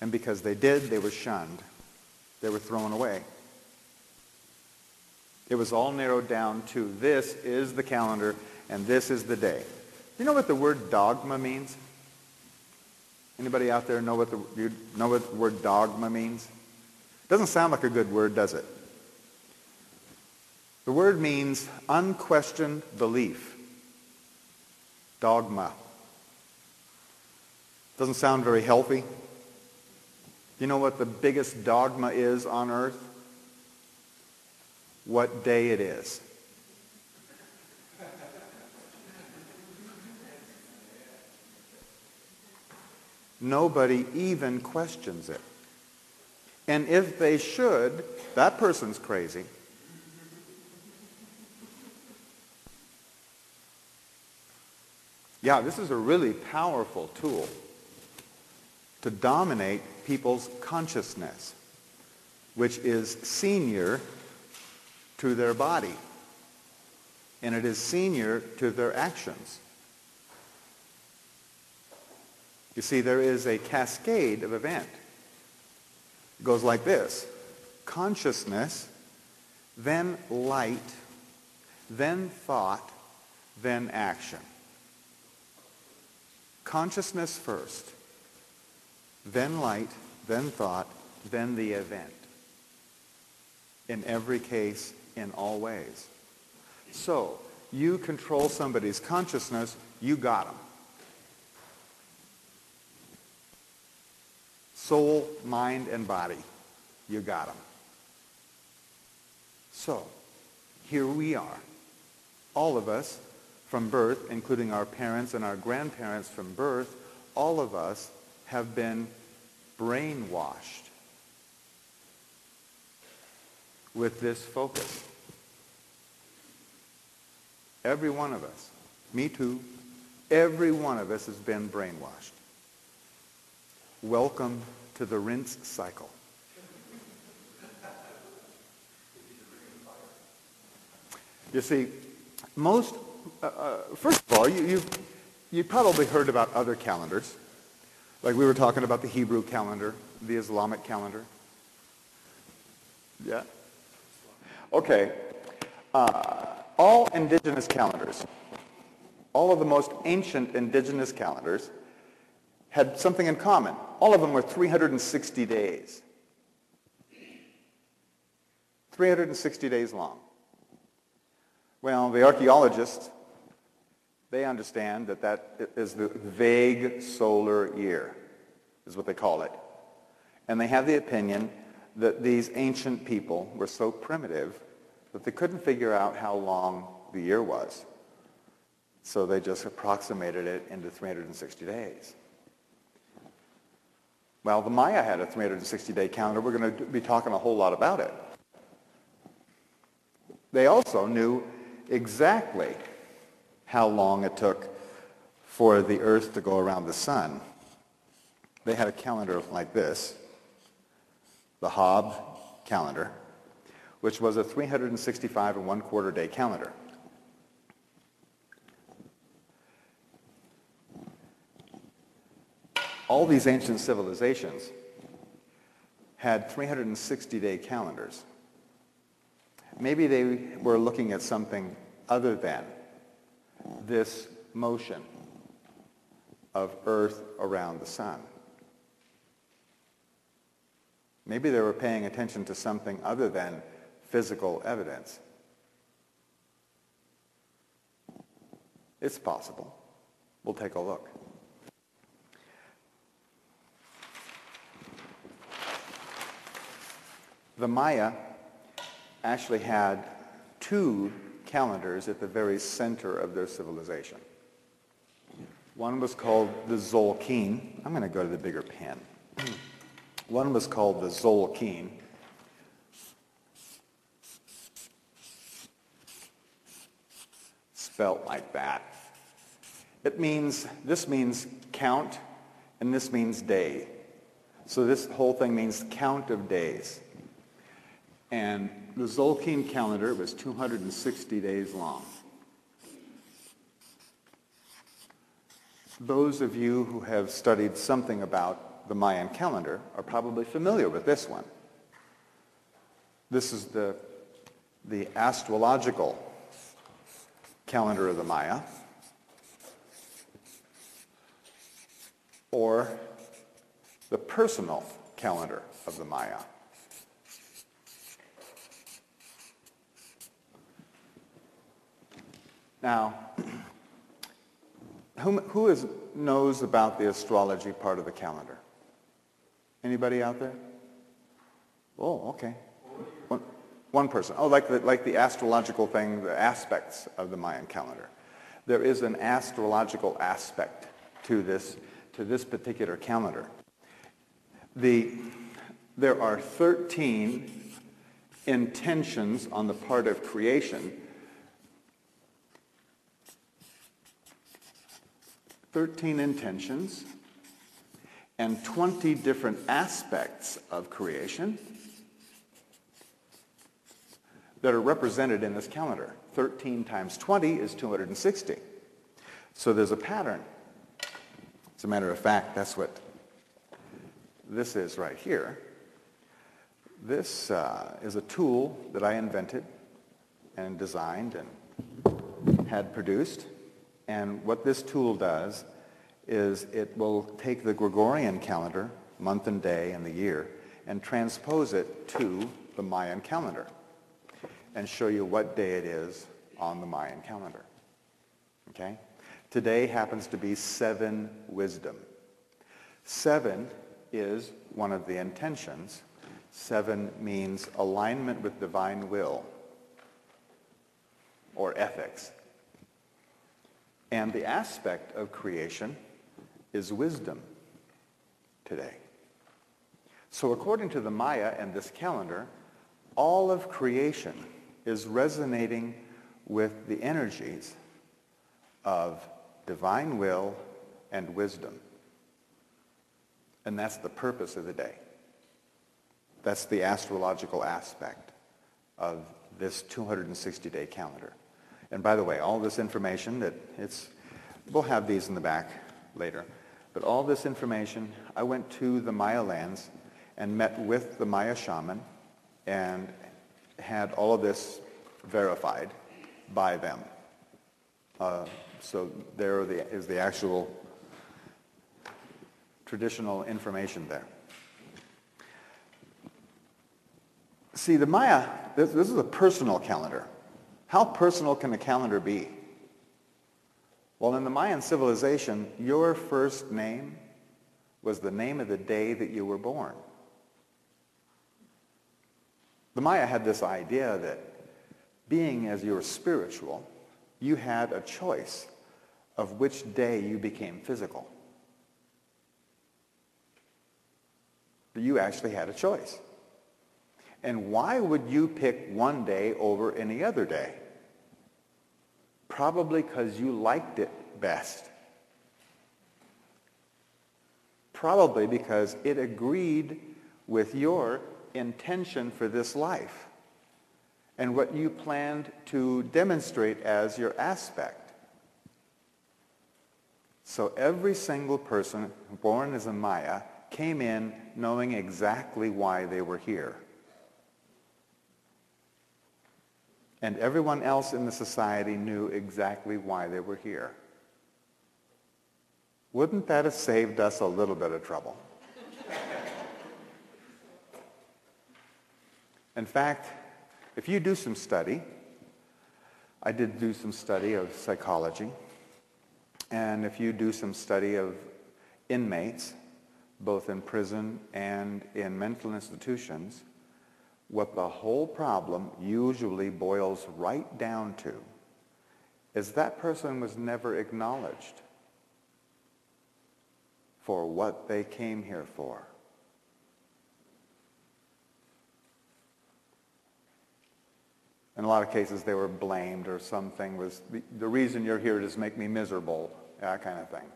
And because they did, they were shunned. They were thrown away. It was all narrowed down to this is the calendar and this is the day. You know what the word dogma means? Anybody out there know what the, you know what the word dogma means? Doesn't sound like a good word, does it? The word means unquestioned belief. Dogma. Doesn't sound very healthy. You know what the biggest dogma is on earth? What day it is. Nobody even questions it. And if they should, that person's crazy. Yeah, this is a really powerful tool to dominate people's consciousness, which is senior to their body. And it is senior to their actions. You see, there is a cascade of event. It goes like this. Consciousness, then light, then thought, then action. Consciousness first, then light, then thought, then the event. In every case, in all ways. So, you control somebody's consciousness, you got them. soul, mind, and body. You got them. So, here we are. All of us from birth, including our parents and our grandparents from birth, all of us have been brainwashed with this focus. Every one of us, me too, every one of us has been brainwashed. Welcome to the rinse cycle. You see, most, uh, uh, first of all, you, you've, you probably heard about other calendars. Like we were talking about the Hebrew calendar, the Islamic calendar. Yeah? Okay. Uh, all indigenous calendars, all of the most ancient indigenous calendars had something in common. All of them were 360 days. 360 days long. Well, the archaeologists, they understand that that is the vague solar year, is what they call it. And they have the opinion that these ancient people were so primitive that they couldn't figure out how long the year was. So they just approximated it into 360 days. Well, the Maya had a 360-day calendar. We're going to be talking a whole lot about it. They also knew exactly how long it took for the Earth to go around the sun. They had a calendar like this, the Haab calendar, which was a 365 and one quarter day calendar. all these ancient civilizations had 360-day calendars. Maybe they were looking at something other than this motion of Earth around the sun. Maybe they were paying attention to something other than physical evidence. It's possible. We'll take a look. The Maya actually had two calendars at the very center of their civilization. One was called the Tzolkin. I'm going to go to the bigger pen. One was called the Tzolkin. Spelt like that. It means, this means count, and this means day. So this whole thing means count of days. And the Tzolkin calendar was 260 days long. Those of you who have studied something about the Mayan calendar are probably familiar with this one. This is the, the astrological calendar of the Maya, or the personal calendar of the Maya. Now, who, who is, knows about the astrology part of the calendar? Anybody out there? Oh, okay. One, one person. Oh, like the, like the astrological thing, the aspects of the Mayan calendar. There is an astrological aspect to this, to this particular calendar. The, there are 13 intentions on the part of creation 13 intentions and 20 different aspects of creation that are represented in this calendar. 13 times 20 is 260. So there's a pattern. As a matter of fact, that's what this is right here. This uh, is a tool that I invented and designed and had produced. And what this tool does is it will take the Gregorian calendar, month and day and the year, and transpose it to the Mayan calendar and show you what day it is on the Mayan calendar. Okay? Today happens to be seven wisdom. Seven is one of the intentions. Seven means alignment with divine will or ethics. And the aspect of creation is wisdom today. So according to the Maya and this calendar, all of creation is resonating with the energies of divine will and wisdom. And that's the purpose of the day. That's the astrological aspect of this 260-day calendar. And by the way, all this information that it's, we'll have these in the back later, but all this information, I went to the Maya lands and met with the Maya shaman and had all of this verified by them. Uh, so there the, is the actual traditional information there. See, the Maya, this, this is a personal calendar. How personal can a calendar be? Well, in the Mayan civilization, your first name was the name of the day that you were born. The Maya had this idea that being as you were spiritual, you had a choice of which day you became physical. You actually had a choice. And why would you pick one day over any other day? Probably because you liked it best. Probably because it agreed with your intention for this life and what you planned to demonstrate as your aspect. So every single person born as a Maya came in knowing exactly why they were here. And everyone else in the society knew exactly why they were here. Wouldn't that have saved us a little bit of trouble? in fact, if you do some study, I did do some study of psychology, and if you do some study of inmates, both in prison and in mental institutions, what the whole problem usually boils right down to is that person was never acknowledged for what they came here for. In a lot of cases, they were blamed or something was, the, reason you're here is make me miserable, that kind of thing.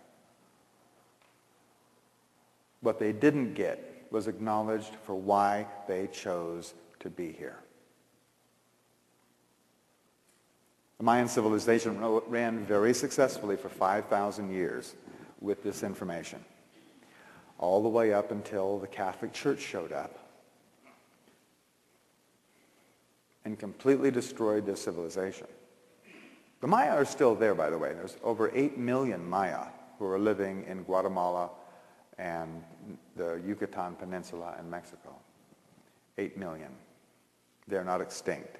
What they didn't get was acknowledged for why they chose to be here. The Mayan civilization ran very successfully for 5,000 years with this information. all the way up until the Catholic Church showed up and completely destroyed their civilization. The Maya are still there, by the way. There's over 8 million Maya who are living in Guatemala and the Yucatan Peninsula in Mexico. 8 million. They're not extinct.